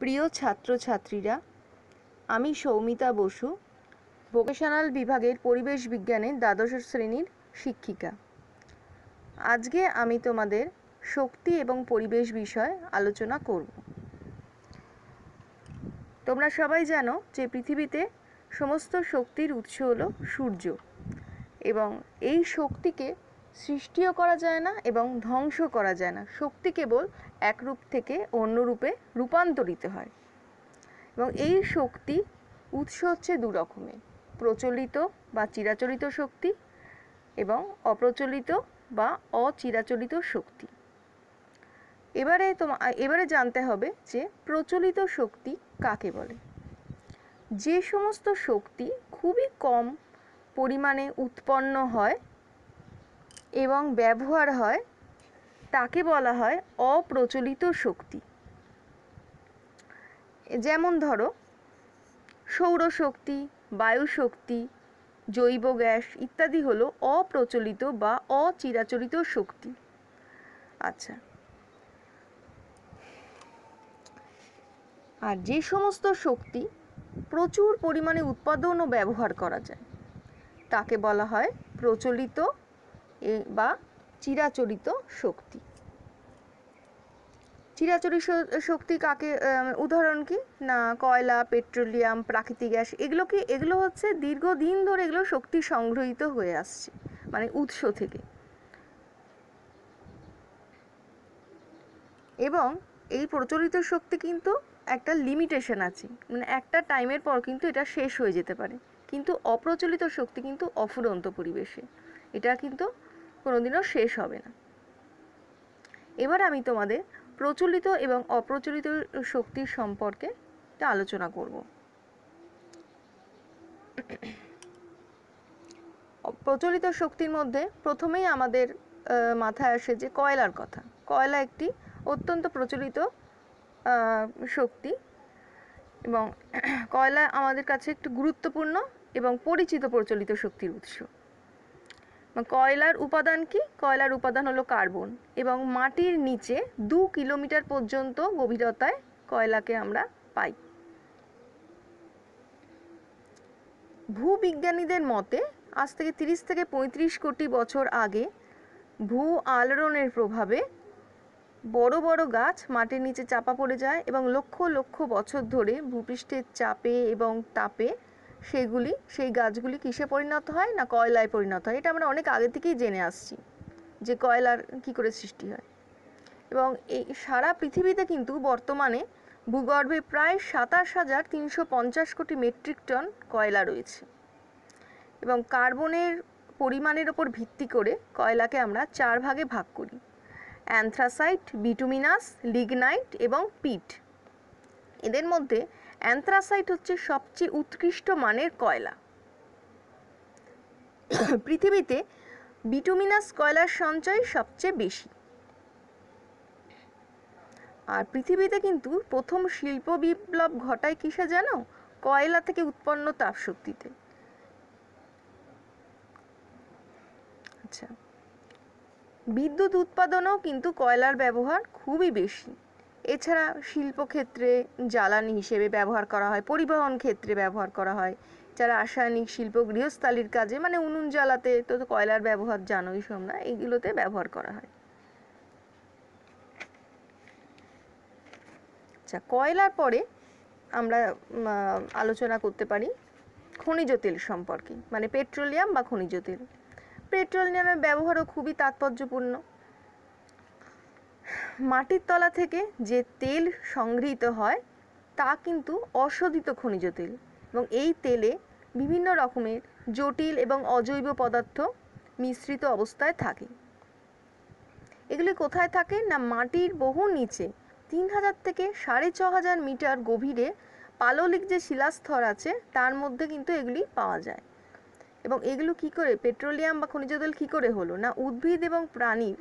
প্রিয় ছাত্রছাত্রীরা, আমি সৌমিতা বসু ভোকেশনাল বিভাগের পরিবেশ বিজ্ঞানের দ্বাদশ শ্রেণির শিক্ষিকা। আজকে আমি তোমাদের শক্তি এবং পরিবেশ বিষয়ে আলোচনা করব। তোমরা সবাই জানো যে পৃথিবীতে সমস্ত শক্তির উৎস হলো সূর্য এবং এই শক্তিকে সৃষ্টিও করা যায় না এবং ধ্বংস করা যায় না। শক্তি কেবল এক রূপ থেকে অন্য রূপে রূপান্তরিত হয়। এবং এই শক্তি উৎস হচ্ছে দু রকমের, প্রচলিত বা চিরাচরিত শক্তি এবং অপ্রচলিত বা অচিরাচরিত শক্তি। এবারে তোমা, এবারে জানতে হবে যে প্রচলিত শক্তি কাকে বলে? যে সমস্ত শক্তি খুবই কম পরিমাণে উৎপন্ন হয় এবং ব্যবহার হয়, তাকে বলা হয় অপ্রচলিত শক্তি। যেমন ধরো, সৌরশক্তি, বায়ুশক্তি, জৈব গ্যাস ইত্যাদি হলো অপ্রচলিত বা অচিরাচরিত শক্তি। আচ্ছা। আর যে সমস্ত শক্তি প্রচুর পরিমাণে উৎপাদন ও ব্যবহার করা যায়, তাকে বলা হয় প্রচলিত বা চিরাচরিত শক্তি। চিরাচরিত শক্তি কাকে উদাহরণ কি? না, কয়লা, পেট্রোলিয়াম, প্রাকৃতিক গ্যাস, এগুলো কি, এগুলো হচ্ছে দীর্ঘদিন ধরে এগুলো শক্তি সংগ্রহীত হয়ে আসছে মানে উৎস থেকে। এবং এই প্রচলিত শক্তি কিন্তু একটা লিমিটেশন আছে মানে একটা টাইমের পর কিন্তু এটা শেষ হয়ে যেতে পারে। কিন্তু অপ্রচলিত শক্তি কিন্তু অফুরন্ত পরিবেশে। এটা কিন্তু কোনোদিনও শেষ হবে না। এবার আমি তোমাদের প্রচলিত এবং অপ্রচলিত শক্তির সম্পর্কে একটা আলোচনা করব। প্রচলিত শক্তির মধ্যে প্রথমেই আমাদের মাথায় আসে যে কয়লার কথা। কয়লা একটি অত্যন্ত প্রচলিত শক্তি এবং কয়লা আমাদের কাছে একটু গুরুত্বপূর্ণ এবং পরিচিত প্রচলিত শক্তির উৎস। কয়লার উপাদান কি? কয়লার উপাদান হলো কার্বন এবং মাটির নিচে দু কিলোমিটার পর্যন্ত গভীরতায় কয়লাকে আমরা পাই। ভূবিজ্ঞানীদের মতে, আজ থেকে তিরিশ থেকে পঁয়ত্রিশ কোটি বছর আগে ভূ আলোড়নের প্রভাবে বড় বড় গাছ মাটির নিচে চাপা পড়ে যায় এবং লক্ষ লক্ষ বছর ধরে ভূপৃষ্ঠের চাপে এবং তাপে সেগুলি, সেই গাছগুলি কিসে পরিণত হয় না কয়লায় পরিণত হয়? এটা আমরা অনেক আগে থেকেই জেনে আসছি যে কয়লার কি করে সৃষ্টি হয়। এবং এই সারা পৃথিবীতে কিন্তু বর্তমানে ভূগর্ভে প্রায় সাতাশ হাজার তিনশো পঞ্চাশ কোটি মেট্রিক টন কয়লা রয়েছে। এবং কার্বনের পরিমাণের ওপর ভিত্তি করে কয়লাকে আমরা চার ভাগে ভাগ করি। অ্যান্থ্রাসাইট, বিটুমিনাস, লিগনাইট এবং পিট। এদের মধ্যে অ্যান্থ্রাসাইট হচ্ছে সবচেয়ে উৎকৃষ্ট মানের কয়লা। পৃথিবীতে বিটুমিনাস কয়লার সঞ্চয় সবচেয়ে বেশি। আর পৃথিবীতে কিন্তু প্রথম শিল্প বিপ্লব ঘটায় কিসে জানো? কয়লা থেকে উৎপন্ন তাপশক্তিতে। আচ্ছা বিদ্যুৎ উৎপাদনেও কিন্তু কয়লার ব্যবহার খুবই বেশি। এছাড়া শিল্পক্ষেত্রে জ্বালানি হিসেবে ব্যবহার করা হয়, পরিবহন ক্ষেত্রে ব্যবহার করা হয়। যারা রাসায়নিক শিল্প, গৃহস্থালির কাজে মানে উনুন জ্বালাতে তো কয়লার ব্যবহার জানোই তোমরা এইগুলোতে ব্যবহার করা হয়। আচ্ছা কয়লার পরে আমরা আলোচনা করতে পারি খনিজ তেল সম্পর্কে মানে পেট্রোলিয়াম বা খনিজ তেল। পেট্রোলিয়ামের ব্যবহারও খুবই তাৎপর্যপূর্ণ। মাটির তলা থেকে যে তেল সংগৃহীত হয়, তা কিন্তু অশোধিত খনিজ তেল এবং এই তেলে বিভিন্ন রকমের জটিল এবং অজৈব পদার্থ মিশ্রিত অবস্থায় থাকে। এগুলি কোথায় থাকে? না, মাটির বহু নিচে, তিন হাজার থেকে সাড়ে ছ হাজার মিটার গভীরে পাললিক যে শিলাস্তর আছে, তার মধ্যে কিন্তু এগুলি পাওয়া যায়। এবং এগুলো কি করে? পেট্রোলিয়াম বা খনিজ তেল কী করে হলো? না, উদ্ভিদ এবং প্রাণীর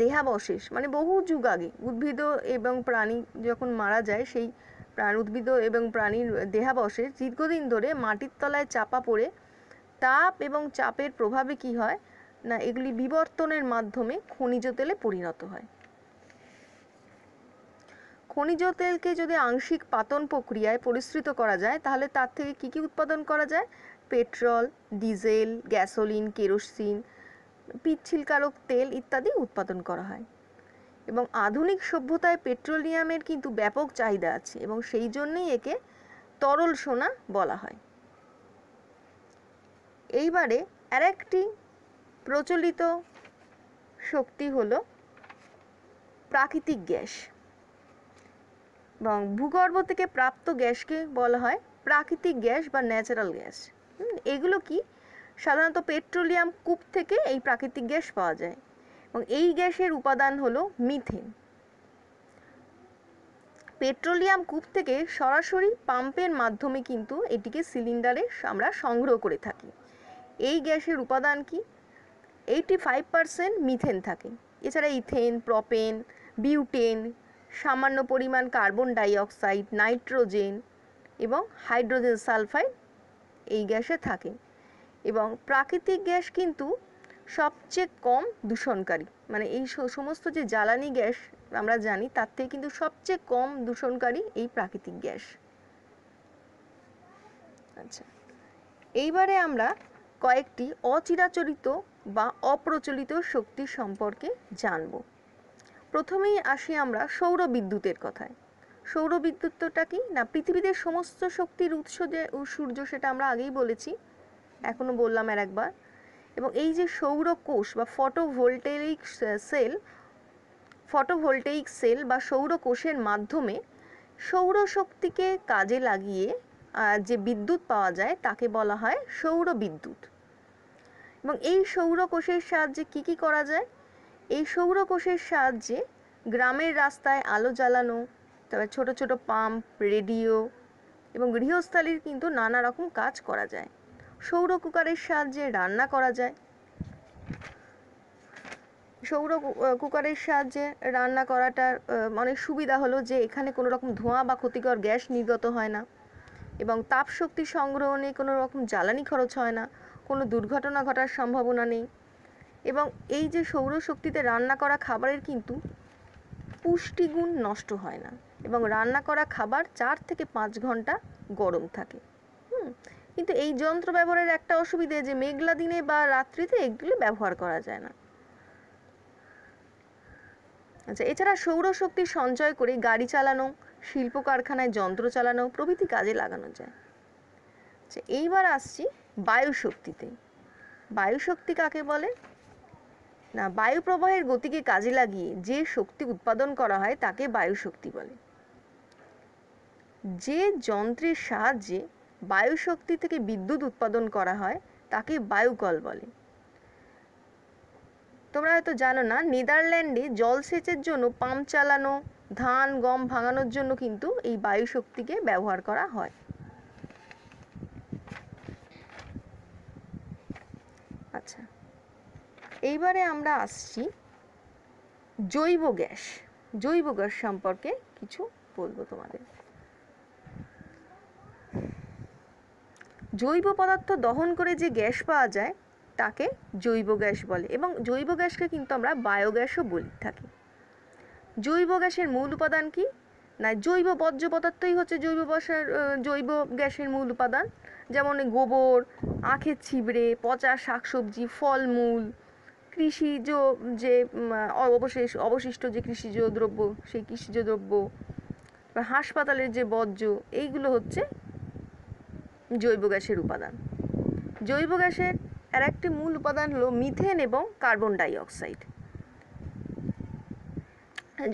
দেহাবশেষ মানে বহু যুগ আগে, উদ্ভিদ এবং প্রাণী যখন মারা যায়, সেই প্রাণ, উদ্ভিদ এবং প্রাণীর দেহাবশেষ দীর্ঘদিন ধরে মাটির তলায় চাপা পড়ে, তাপ এবং চাপের প্রভাবে কি হয়? না, এগুলি বিবর্তনের মাধ্যমে খনিজ তেলে পরিণত হয়। খনিজ তেলকে যদি আংশিক পাতন প্রক্রিয়ায় পরিশ্রিত করা যায়, তাহলে তার থেকে কি কি উৎপাদন করা যায়? পেট্রোল, ডিজেল, গ্যাসোলিন, কেরোসিন পিচ্ছিলকারক তেল ইত্যাদি উৎপাদন করা হয়। এবং আধুনিক সভ্যতায় পেট্রোলিয়ামের কিন্তু ব্যাপক চাহিদা আছে এবং সেই জন্যই একে তরল সোনা বলা হয়। এইবারে আরেকটি প্রচলিত শক্তি হলো প্রাকৃতিক গ্যাস। এবং ভূগর্ভ থেকে প্রাপ্ত গ্যাসকে বলা হয় প্রাকৃতিক গ্যাস বা ন্যাচারাল গ্যাস। এগুলো কি? সাধারণত পেট্রোলিয়াম কূপ থেকে এই প্রাকৃতিক গ্যাস পাওয়া যায় এবং এই গ্যাসের উপাদান হলো মিথেন। পেট্রোলিয়াম কূপ থেকে সরাসরি পাম্পের মাধ্যমে কিন্তু এটিকে সিলিন্ডারে আমরা সংগ্রহ করে থাকি। এই গ্যাসের উপাদান কি? এইটি ফাইভ পারসেন্ট মিথেন থাকে। এছাড়া ইথেন, প্রপেন, বিউটেন, সামান্য পরিমাণ কার্বন ডাইঅক্সাইড, নাইট্রোজেন এবং হাইড্রোজেন সালফাইড এই গ্যাসে থাকে। এবং প্রাকৃতিক গ্যাস কিন্তু সবচেয়ে কম দূষণকারী। মানে এই সমস্ত যে জ্বালানি গ্যাস আমরা জানি, তার থেকে কিন্তু সবচেয়ে কম দূষণকারী এই প্রাকৃতিক গ্যাস। আচ্ছা এইবারে আমরা কয়েকটি অচিরাচরিত বা অপ্রচলিত শক্তি সম্পর্কে জানব। প্রথমেই আসি আমরা সৌর বিদ্যুতের কথায়। সৌর বিদ্যুৎটা কি না পৃথিবীতে সমস্ত শক্তির উৎস যে সূর্য সেটা আমরা আগেই বলেছি এখনও বললাম আর একবার। এবং এই যে সৌর কোষ বা ফটোভোল্টেইক সেল ফটোভোল্টেইক সেল বা সৌর কোষের মাধ্যমে সৌরশক্তিকে কাজে লাগিয়ে যে বিদ্যুৎ পাওয়া যায় তাকে বলা হয় সৌর বিদ্যুৎ এবং এই সৌর কোষের সাহায্যে কি কি করা যায়? এই সৌর কোষের সাহায্যে গ্রামের রাস্তায় আলো জ্বালানো, তারপর ছোট ছোট পাম্প, রেডিও এবং গৃহস্থালির কিন্তু নানা রকম কাজ করা যায়। সৌর কুকারের সাহায্যে রান্না করা যায়। সৌর কুকারের সাহায্যে রান্না করাটার অনেক সুবিধা হলো যে এখানে কোনো রকম ধোঁয়া বা ক্ষতিকর গ্যাস নির্গত হয় না এবং তাপ শক্তি সংগ্রহণে কোনো রকম জ্বালানি খরচ হয় না, কোনো দুর্ঘটনা ঘটার সম্ভাবনা নেই এবং এই যে সৌরশক্তিতে রান্না করা খাবারের কিন্তু পুষ্টিগুণ নষ্ট হয় না এবং রান্না করা খাবার চার থেকে পাঁচ ঘণ্টা গরম থাকে। হুম কিন্তু এই যন্ত্র ব্যবহারের একটা অসুবিধে যে মেঘলা দিনে বা রাত্রিতে এগুলো ব্যবহার করা যায় না। আচ্ছা এছাড়া সৌরশক্তি সঞ্চয় করে গাড়ি চালানো শিল্প কারখানায় যন্ত্র চালানো, প্রভৃতি কাজে লাগানো যায়। আচ্ছা এইবার আসছি বায়ু শক্তিতে বায়ু শক্তি কাকে বলে? না বায়ু প্রবাহের গতিকে কাজে লাগিয়ে যে শক্তি উৎপাদন করা হয় তাকে বায়ু শক্তি বলে। যে যন্ত্রের সাহায্যে বায়ু শক্তি থেকে বিদ্যুৎ উৎপাদন করা হয়, তাকে বায়ুকল বলে। তোমরা হয়তো জানো না, নেদারল্যান্ডে জলসেচের জন্য পাম্প চালানো, ধান, গম ভাঙানোর জন্য কিন্তু এই বায়ু শক্তিকে ব্যবহার করা হয়। আচ্ছা এইবারে আমরা আসছি জৈব গ্যাস। জৈব গ্যাস সম্পর্কে কিছু বলব তোমাদের। জৈব পদার্থ দহন করে যে গ্যাস পাওয়া যায়, তাকে জৈব গ্যাস বলে এবং জৈব গ্যাসকে কিন্তু আমরা বায়োগ্যাসও বলি থাকি। জৈব গ্যাসের মূল উপাদান কি? না, জৈব বর্জ্য পদার্থই হচ্ছে জৈব বসার জৈব গ্যাসের মূল উপাদান। যেমন গোবর, আখের ছিবড়ে, পচা শাকসবজি, ফলমূল, কৃষিজ যে অবশেষ, অবশিষ্ট যে কৃষিজ দ্রব্য, সেই কৃষিজ দ্রব্য, বা হাসপাতালের যে বর্জ্য, এইগুলো হচ্ছে জৈব গ্যাসের উপাদান। জৈব গ্যাসের আর একটি মূল উপাদান হলো মিথেন এবং কার্বন ডাইঅক্সাইড।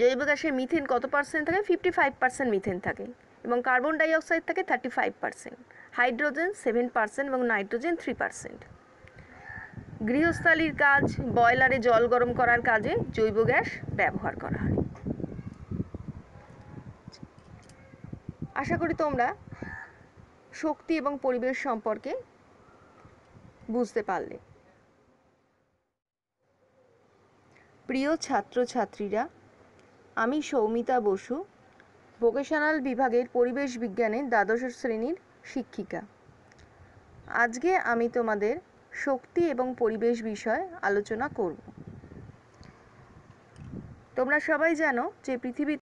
জৈব গ্যাসের মিথেন কত পার্সেন্ট থাকে? ফিফটি ফাইভ পার্সেন্ট মিথেন থাকে এবং কার্বন ডাইঅক্সাইড থাকে thirty five percent hydrogen seven percent এবং নাইট্রোজেন থ্রি পার্সেন্ট গৃহস্থালির কাজ, বয়লারে জল গরম করার কাজে জৈব গ্যাস ব্যবহার করা হয়। আশা করি তোমরা শক্তি এবং পরিবেশ সম্পর্কে বুঝতে পারলে। প্রিয় ছাত্রছাত্রীরা, আমি সৌমিতা বসু ভোকেশনাল বিভাগের পরিবেশ বিজ্ঞানের দ্বাদশ শ্রেণির শিক্ষিকা। আজকে আমি তোমাদের শক্তি এবং পরিবেশ বিষয় আলোচনা করব। তোমরা সবাই জানো যে পৃথিবী